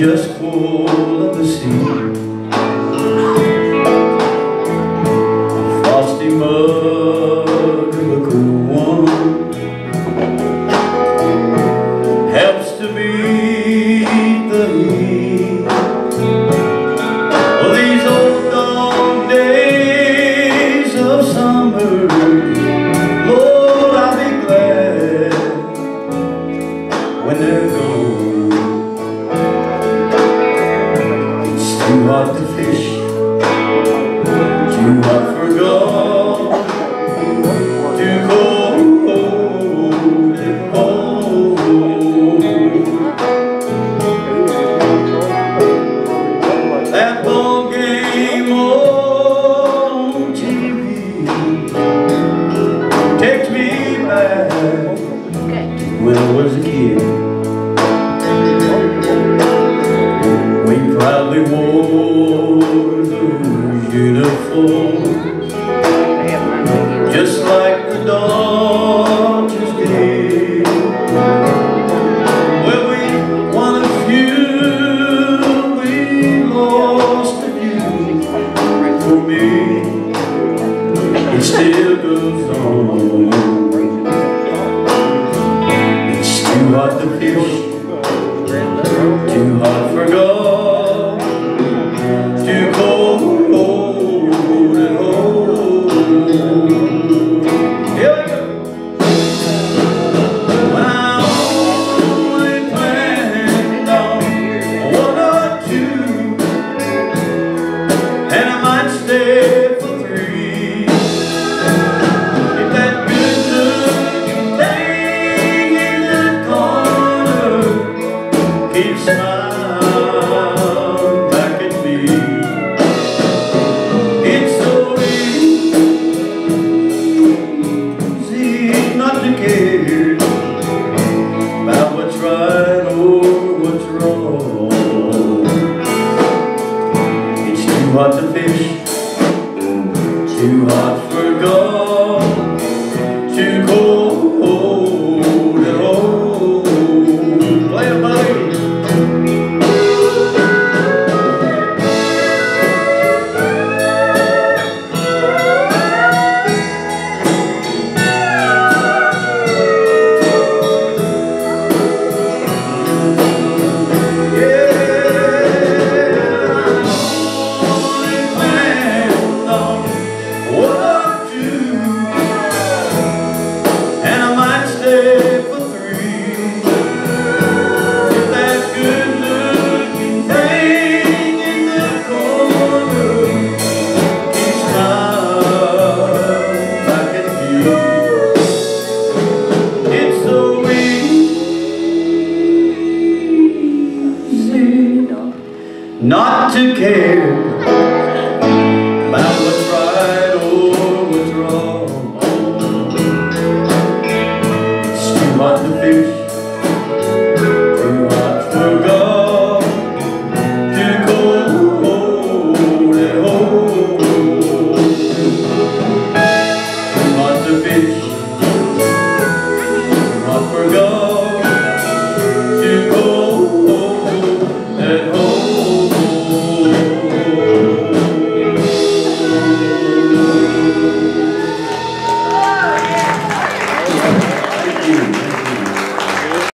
just for was a kid. We proudly wore God. He smiled back at me. It's so easy not to care about what's right or what's wrong. It's too not to care.